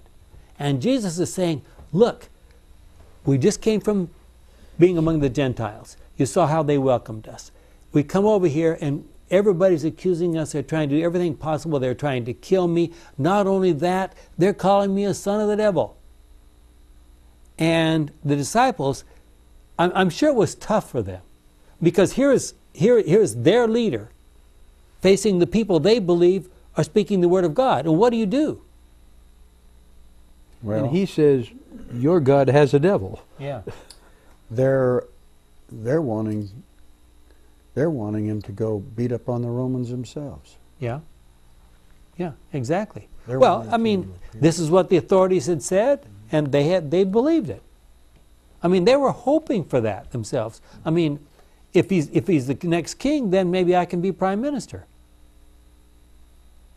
And Jesus is saying, "Look, we just came from being among the Gentiles. You saw how they welcomed us. We come over here and everybody's accusing us. They're trying to do everything possible. They're trying to kill me. Not only that, they're calling me a son of the devil. And the disciples, I'm, I'm sure it was tough for them because here is, here, here is their leader facing the people they believe are speaking the word of God. And what do you do? Well, and he says, Your God has a devil. Yeah. they're they're wanting they're wanting him to go beat up on the Romans themselves. Yeah. Yeah, exactly. They're well, I mean, this is what the authorities had said, and they had they believed it. I mean, they were hoping for that themselves. I mean, if he's if he's the next king, then maybe I can be prime minister.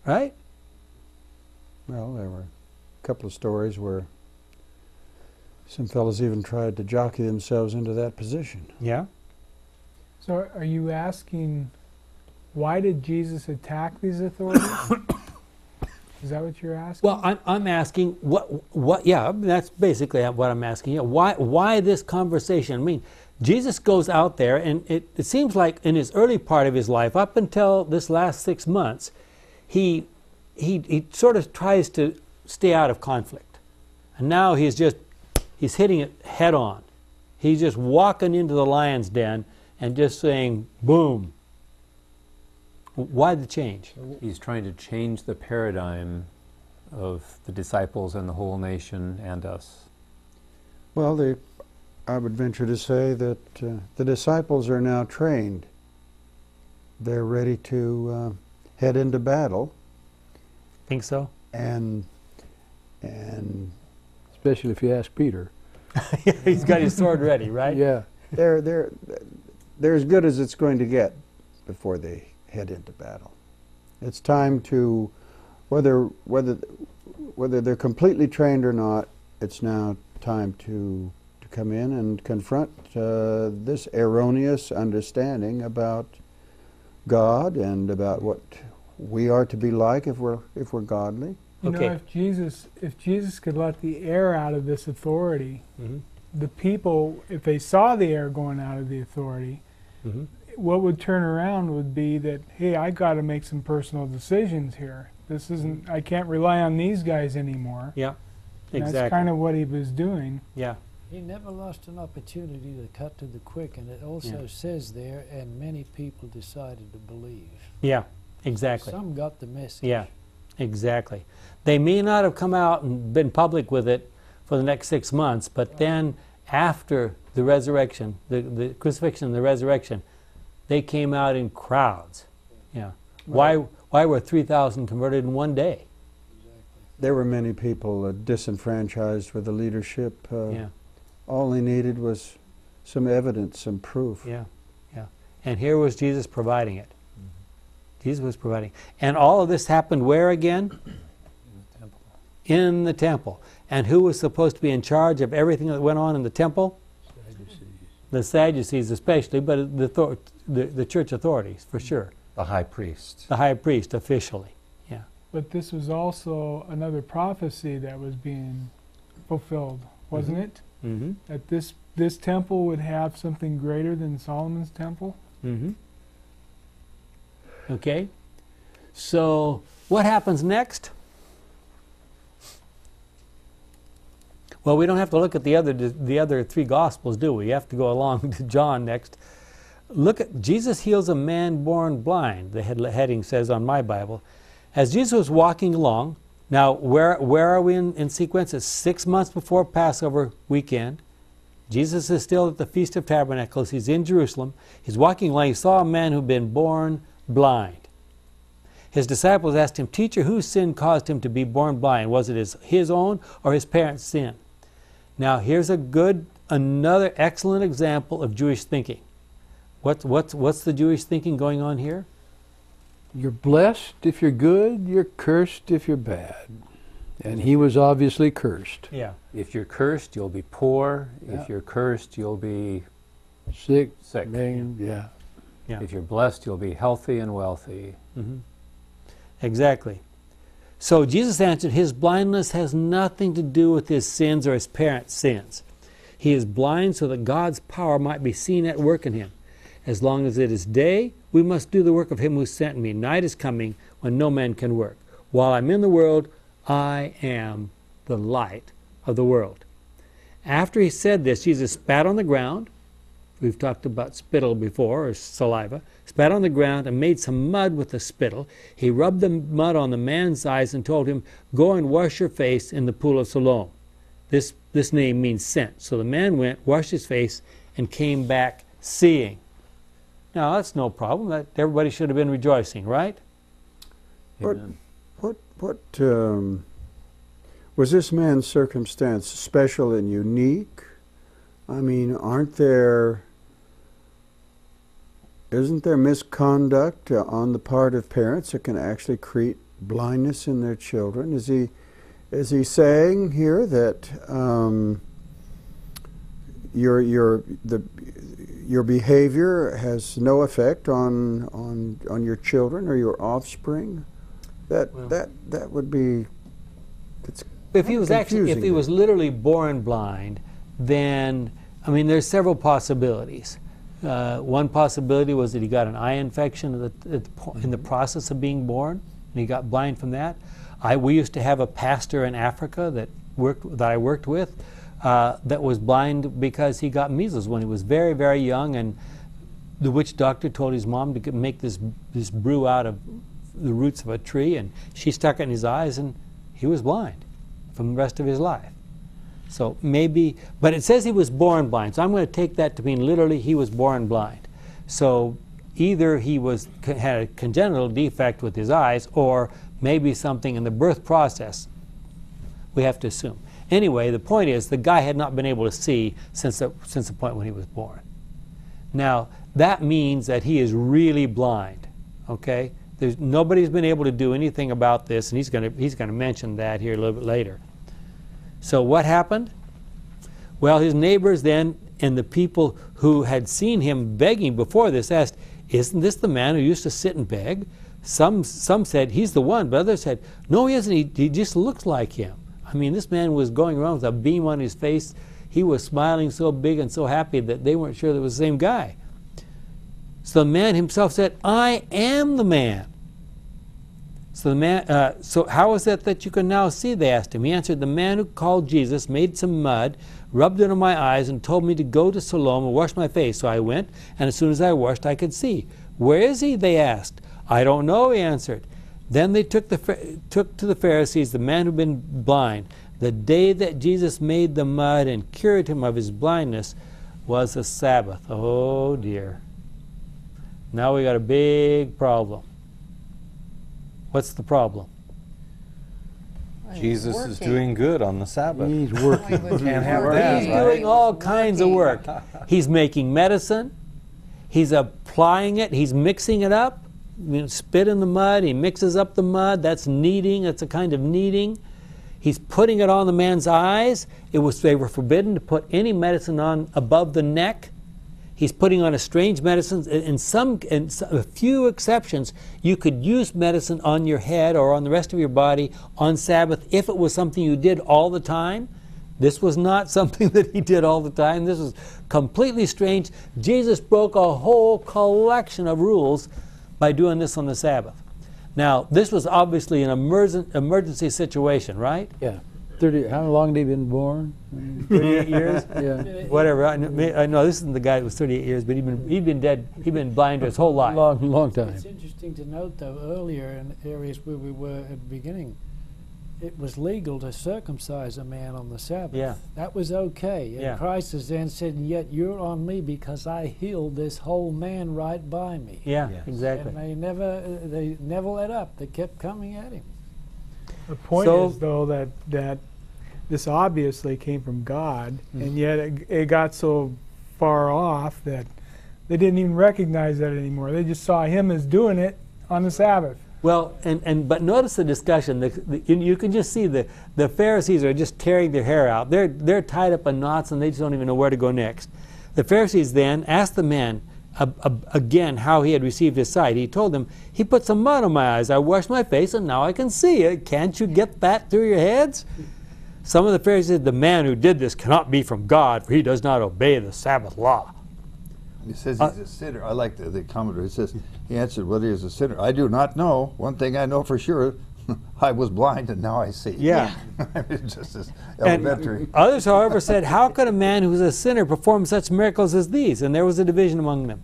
Right? Well, there were a couple of stories where some fellows even tried to jockey themselves into that position. Yeah. So are you asking why did Jesus attack these authorities? Is that what you're asking? Well, I'm, I'm asking what what yeah, that's basically what I'm asking. Yeah, why why this conversation? I mean, Jesus goes out there, and it, it seems like in his early part of his life, up until this last six months, he he he sort of tries to stay out of conflict, and now he's just he's hitting it head on. He's just walking into the lion's den and just saying, "Boom." Why the change? He's trying to change the paradigm of the disciples and the whole nation and us. Well, they, I would venture to say that uh, the disciples are now trained. They're ready to uh, head into battle, Think so? and and Especially if you ask Peter. he's got his sword ready, right? Yeah. they're they're they're as good as it's going to get before they head into battle. It's time to whether whether whether they're completely trained or not. It's now time to to come in and confront uh, this erroneous understanding about God and about what we are to be like if we're if we're godly. you okay. know, if Jesus if Jesus could let the air out of this authority, Mm-hmm. the people, if they saw the air going out of the authority, Mm-hmm. what would turn around would be that, hey, I got to make some personal decisions here. This isn't. I can't rely on these guys anymore. Yeah, And exactly. That's kind of what he was doing. yeah, He never lost an opportunity to cut to the quick, and it also Yeah. says there, and many people decided to believe. yeah, exactly. Some got the message. Yeah, exactly. They may not have come out and been public with it for the next six months, but then after the resurrection, the, the crucifixion and the resurrection, they came out in crowds. Yeah. Why, why were 3,000 converted in one day? There were many people uh, disenfranchised with the leadership. Uh, Yeah, All they needed was some evidence, some proof. yeah, yeah. And here was Jesus providing it. Mm-hmm. Jesus was providing. And all of this happened where again? In the temple. In the temple. And who was supposed to be in charge of everything that went on in the temple? Sadducees. The Sadducees, especially, but the, the, the church authorities, for sure. The high priest. The high priest, officially. Yeah. But this was also another prophecy that was being fulfilled, wasn't mm-hmm. it? Mm-hmm. That this this temple would have something greater than Solomon's temple. Mm-hmm. Okay. So, what happens next? Well, we don't have to look at the other the other three gospels, do we? We have to go along to John next. Look at Jesus heals a man born blind. The head, heading says on my Bible, as Jesus was walking along. Now, where where are we in, in sequence? It's six months before Passover weekend. Jesus is still at the Feast of Tabernacles. He's in Jerusalem. He's walking along. He saw a man who'd been born blind. His disciples asked him, Teacher, whose sin caused him to be born blind? Was it his, his own or his parents' sin? Now, here's a good, another excellent example of Jewish thinking. What, what's, what's the Jewish thinking going on here? You're blessed if you're good, you're cursed if you're bad. And he was obviously cursed. Yeah. If you're cursed, you'll be poor. Yeah. If you're cursed, you'll be Sick, sick. man, yeah. Yeah. If you're blessed, you'll be healthy and wealthy. Mm -hmm. Exactly. So Jesus answered, His blindness has nothing to do with his sins or his parents' sins. He is blind so that God's power might be seen at work in him. As long as it is day, we must do the work of him who sent me. Night is coming when no man can work. While I'm in the world, I am the light of the world. After he said this, Jesus spat on the ground. We've talked about spittle before, or saliva. Spat on the ground and made some mud with the spittle. He rubbed the mud on the man's eyes and told him, Go and wash your face in the pool of Siloam. This, this name means sent. So the man went, washed his face, and came back seeing. Now, that's no problem. That, everybody should have been rejoicing, right? What, what, what um, was this man's circumstance special and unique? I mean, aren't there, isn't there misconduct uh, on the part of parents that can actually create blindness in their children? Is he, is he saying here that um, your, your, the, your behavior has no effect on, on, on your children or your offspring? That, Well- that, that would be, it's If he was actually, if he was literally born blind, then I mean, there's several possibilities. Uh, one possibility was that he got an eye infection at the, at the in the process of being born, and he got blind from that. I, we used to have a pastor in Africa that worked that I worked with uh, that was blind because he got measles when he was very very young, and the witch doctor told his mom to make this this brew out of the roots of a tree, and she stuck it in his eyes, and he was blind from the rest of his life. So maybe, but it says he was born blind. So I'm going to take that to mean literally he was born blind. So either he was had a congenital defect with his eyes, or maybe something in the birth process. We have to assume. Anyway, the point is the guy had not been able to see since the, since the point when he was born. Now that means that he is really blind. Okay, there's nobody's been able to do anything about this, and he's going to he's to mention that here a little bit later. So what happened? Well, his neighbors then and the people who had seen him begging before this asked, "Isn't this the man who used to sit and beg?" Some some said he's the one, but others said, "No, he isn't. He, he just looks like him." I mean, this man was going around with a beam on his face. He was smiling so big and so happy that they weren't sure that it was the same guy. So the man himself said, "I am the man." So the man, uh, so how is it that you can now see? They asked him. He answered, "The man who called Jesus made some mud, rubbed it on my eyes, and told me to go to Siloam and wash my face. So I went, and as soon as I washed, I could see." Where is he? They asked. "I don't know," he answered. Then they took the took to the Pharisees the man who'd been blind. The day that Jesus made the mud and cured him of his blindness was the Sabbath. Oh dear. Now we got a big problem. What's the problem? Jesus is doing good on the Sabbath. He's working. was Can't have that, He's right? doing all kinds of work. He's making medicine. He's applying it. He's mixing it up. You know, spit in the mud. He mixes up the mud. That's kneading. That's a kind of kneading. He's putting it on the man's eyes. It was they were forbidden to put any medicine on above the neck. He's putting on a strange medicine. In some, in a few exceptions, you could use medicine on your head or on the rest of your body on Sabbath if it was something you did all the time. This was not something that he did all the time. This was completely strange. Jesus broke a whole collection of rules by doing this on the Sabbath. Now, this was obviously an emergent, emergency situation, right? Yeah. 30, how long had he been born? 38 years? Yeah. Whatever. I know, I know this isn't the guy that was 38 years, but he'd been, he'd been dead, he'd been blind his whole life. Long, long time. It's interesting to note, though, earlier in areas where we were at the beginning, it was legal to circumcise a man on the Sabbath. Yeah. That was okay. And Yeah. Christ has then said, Yet you're on me because I healed this whole man right by me. Yeah, Yes. exactly. And they never, uh, they never let up. They kept coming at him. The point So- is, though, that that this obviously came from God, Mm-hmm. and yet it, it got so far off that they didn't even recognize that anymore. They just saw him as doing it on the Sabbath. Well, and, and but notice the discussion. The, the, you- can just see the, the Pharisees are just tearing their hair out. They're, they're tied up in knots and they just don't even know where to go next. The Pharisees then asked the man again how he had received his sight. He told them, He put some mud on my eyes. I washed my face and now I can see it. Can't you get that through your heads? Some of the Pharisees said, The man who did this cannot be from God, for he does not obey the Sabbath law. He says Uh, he's a sinner. I like the, the commentator. He says, he answered whether he is a sinner. I do not know. One thing I know for sure, I was blind and now I see. Yeah. just as And elementary. others, however, said, How could a man who is a sinner perform such miracles as these? And there was a division among them.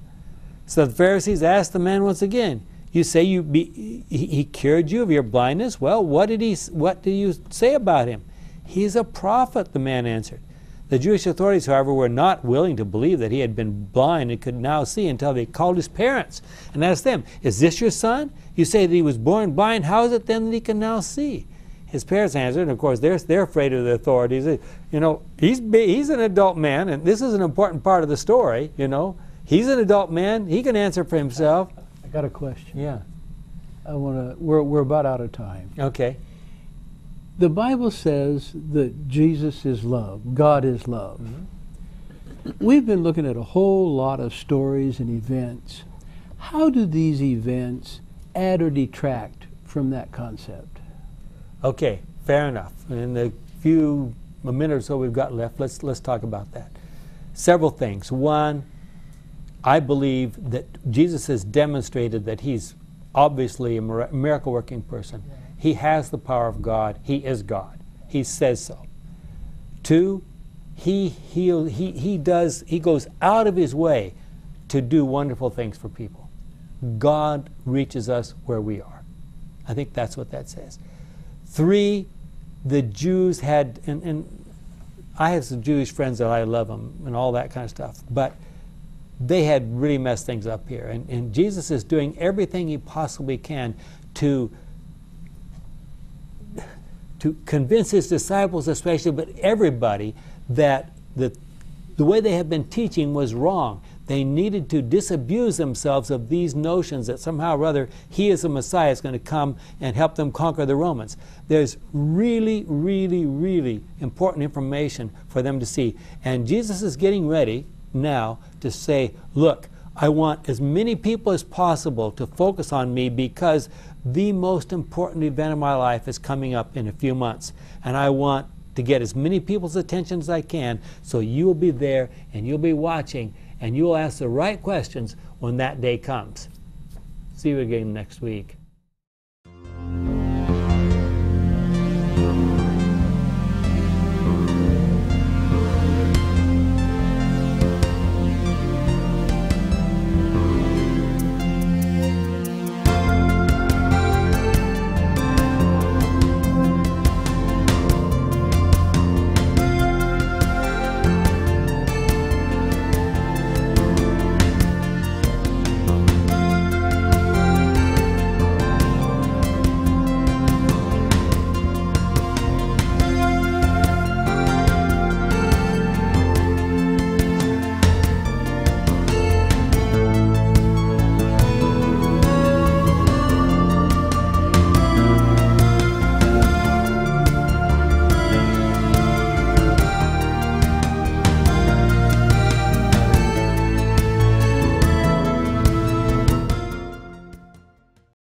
So the Pharisees asked the man once again, You say you be, he, he cured you of your blindness? Well, what did, he, what did you say about him? He's a prophet, the man answered. The Jewish authorities, however, were not willing to believe that he had been blind and could now see until they called his parents and asked them, Is this your son? You say that he was born blind. How is it then that he can now see? His parents answered, and of course, they're, they're afraid of the authorities. You know, he's, he's an adult man, and this is an important part of the story, you know. He's an adult man. He can answer for himself. I got a question. Yeah. I want to. We're we're about out of time. Okay. The Bible says that Jesus is love. God is love. Mm-hmm. We've been looking at a whole lot of stories and events. How do these events add or detract from that concept? Okay, fair enough. In the few minutes minute or so we've got left, let's let's talk about that. Several things. One, I believe that Jesus has demonstrated that he's obviously a miracle working person. He has the power of God. He is God. He says so. Two, he heal, he he does he goes out of his way to do wonderful things for people. God reaches us where we are. I think that's what that says. Three, the Jews had, and, and I have some Jewish friends that I love them and all that kind of stuff, but they had really messed things up here. And, and Jesus is doing everything he possibly can to, to convince his disciples, especially, but everybody, that the, the way they had been teaching was wrong. They needed to disabuse themselves of these notions that somehow or other he is the Messiah is going to come and help them conquer the Romans. There's really, really, really important information for them to see. And Jesus is getting ready now to say, look, I want as many people as possible to focus on me because the most important event of my life is coming up in a few months. And I want to get as many people's attention as I can so you'll be there and you'll be watching and you'll ask the right questions when that day comes. See you again next week.